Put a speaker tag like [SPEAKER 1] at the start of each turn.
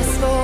[SPEAKER 1] successful